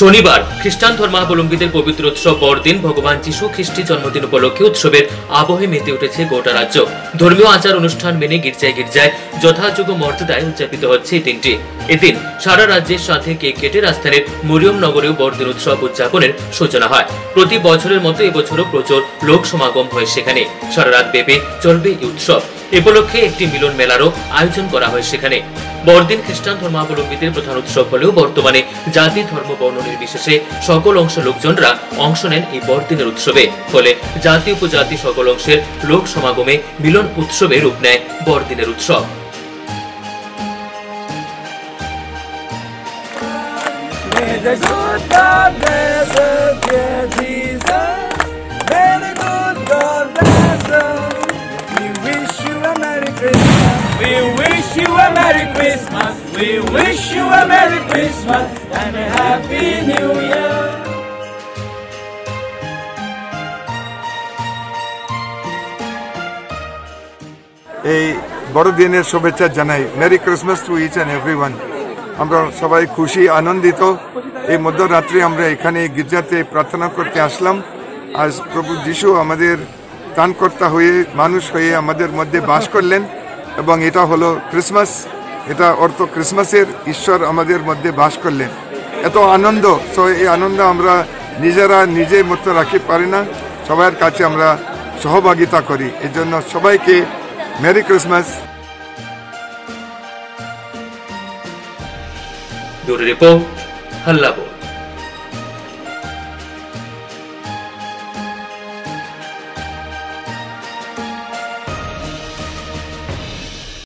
শনিবার খ্রিস্টান ধর্মাবলম্বীদের পবিত্র উৎসব বড়দিন ভগবান যিশু খ্রিস্টি জন্মদিন উপলক্ষে উৎসবের আবহে মেতে উঠেছে গোটা রাজ্য। ধর্মীয় আচার অনুষ্ঠান মেনে গির্জায় গির্জায় যথাযোগ্য মর্যাদায় উদযাপিত হচ্ছে এই দিনটি। এদিন সারা রাজ্যের সাথে কেক কেটে রাজধানীর মরিয়ম নগরেও বড়দিন উৎসব উদযাপনের সূচনা হয়। প্রতি বছরের মতো এবছরও প্রচুর লোক সমাগম হয় সেখানে। সারা রাত ব্যাপী চলবে এই উৎসব। এ উপলক্ষে একটি মিলন মেলারও আয়োজন করা হয় সেখানে। বড়দিন খ্রিস্টান ধর্মাবলম্বীদের প্রধান উৎসব হলেও বর্তমানে জাতি, ধর্ম, বর্ণ নির্বিশেষে সকল অংশ লোকজনরা অংশ নেন এই বড়দিনের উৎসবে। ফলে জাতি উপজাতি সকল অংশের লোক সমাগমে মিলন উৎসবে রূপ নেয় বড়দিনের উৎসব। May We wish you a Merry Christmas and a Happy New Year. এই বড়দিনের শুভেচ্ছা জানাই। Merry Christmas to each and everyone আমরা সবাই খুশি, আনন্দিত। এই মধ্যরাত্রি আমরা এখানে গির্জাতে প্রার্থনা করতে আসলাম। আজ প্রভু যিশু আমাদের ত্রাণকর্তা হয়ে, মানুষ হয়ে আমাদের মধ্যে বাস করলেন এবং এটা হলো ক্রিসমাস এটা অর্থ ক্রিসমাসের ঈশ্বর আমাদের মধ্যে বাস করলেন। এত আনন্দ সো এই আনন্দ আমরা নিজেরা নিজে মতো রাখতে পারি না। সবার কাছে আমরা সহভাগিতা করি। এর জন্য সবাইকে মেরি ক্রিসমাস। রিপোর্ট হাল্লাবোল